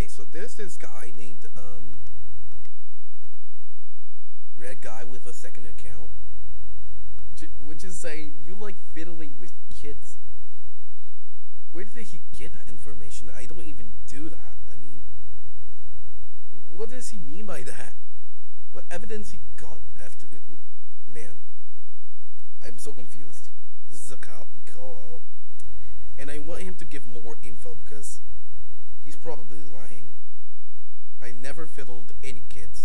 Okay, so there's this guy named um Red Guy with a second account. Which is saying you like fiddling with kids. Where did he get that information? I don't even do that. I mean, what does he mean by that? What evidence he got after it? Man, I'm so confused. This is a call, call out. And I want him to give more info because he's probably lying. Never fiddled any kids.